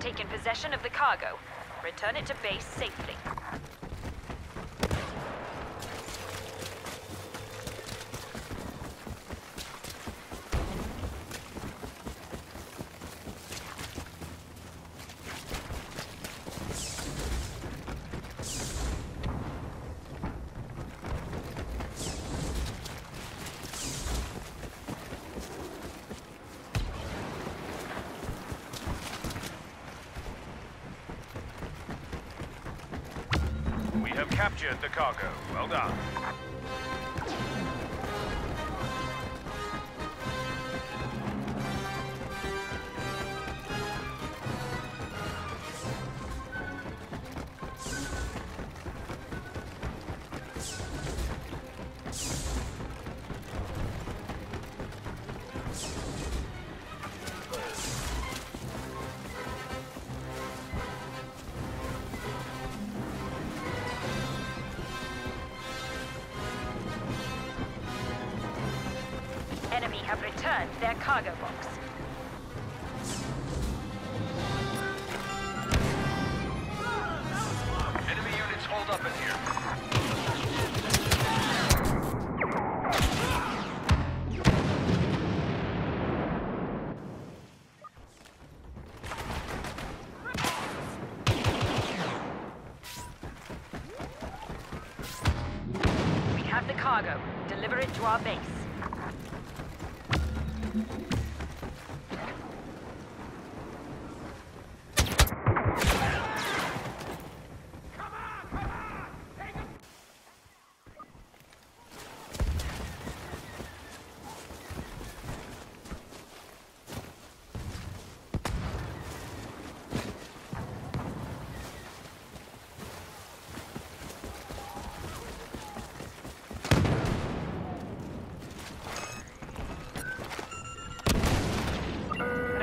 taken possession of the cargo. Return it to base safely. We have captured the cargo. Well done. Returned their cargo box. Enemy units hold up in here. We have the cargo. Deliver it to our base.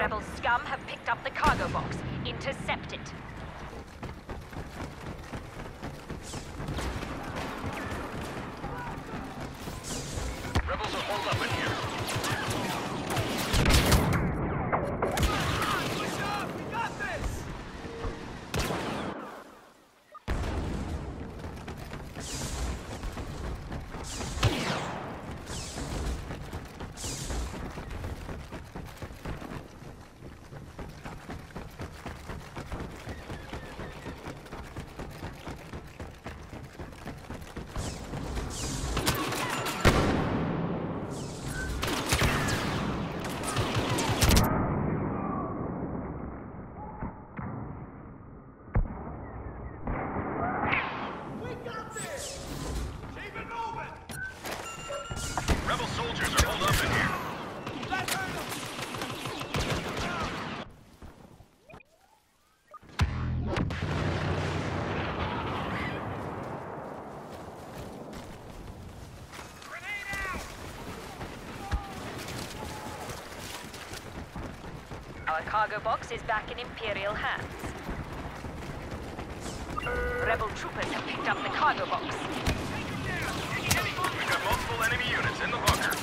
Rebel scum have picked up the cargo box. Intercept it. Cargo box is back in Imperial hands. Rebel troopers have picked up the cargo box. We've got multiple enemy units in the bunker.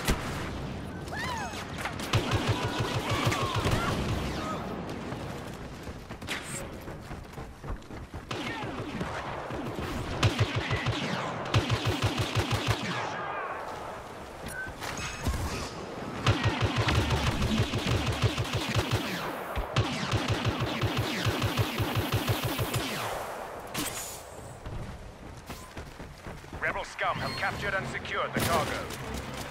Rebel scum have captured and secured the cargo.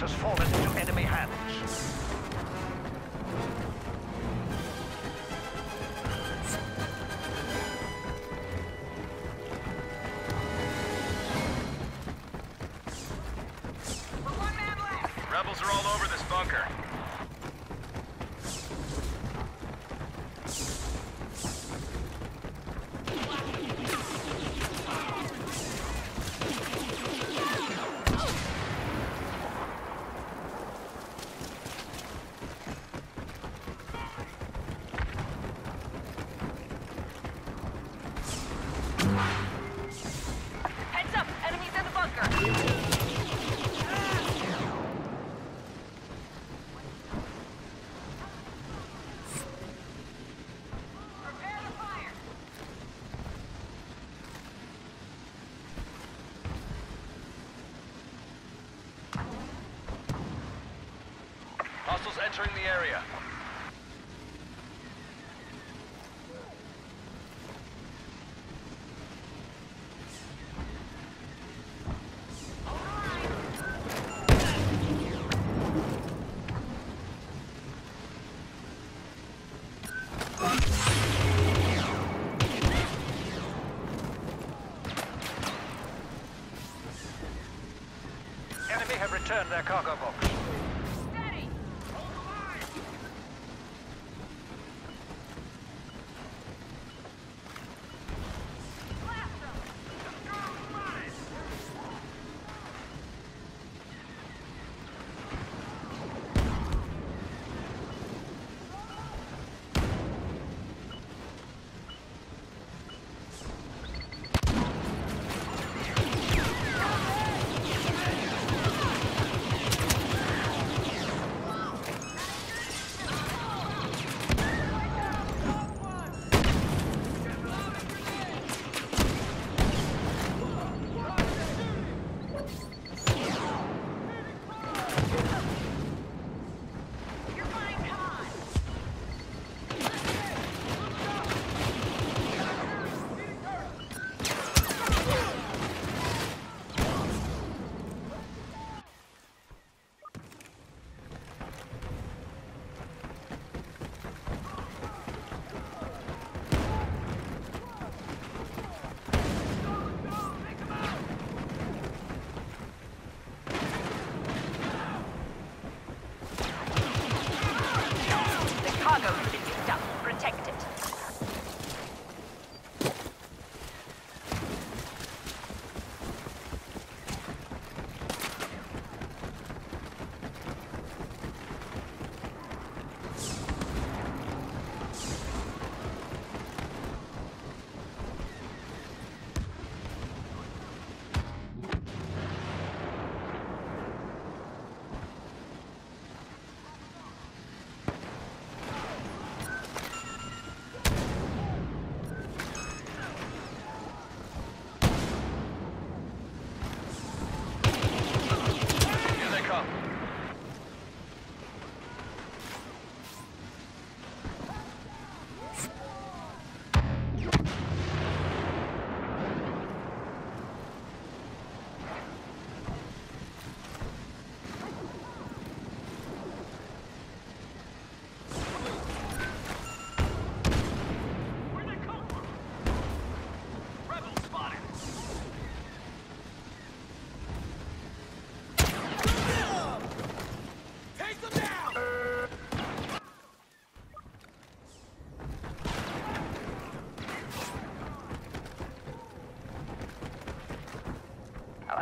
Has fallen into enemy hands. Rebels are all over this bunker. Returned their cargo box.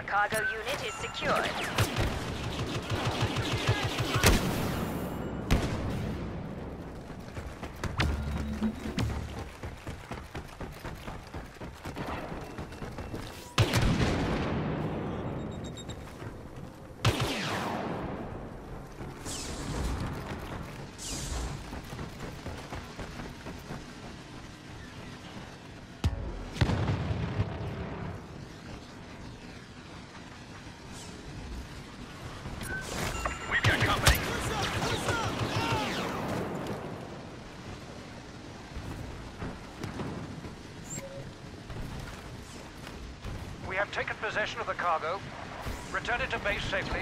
Cargo unit is secured. Taken possession of the cargo. Return it to base safely.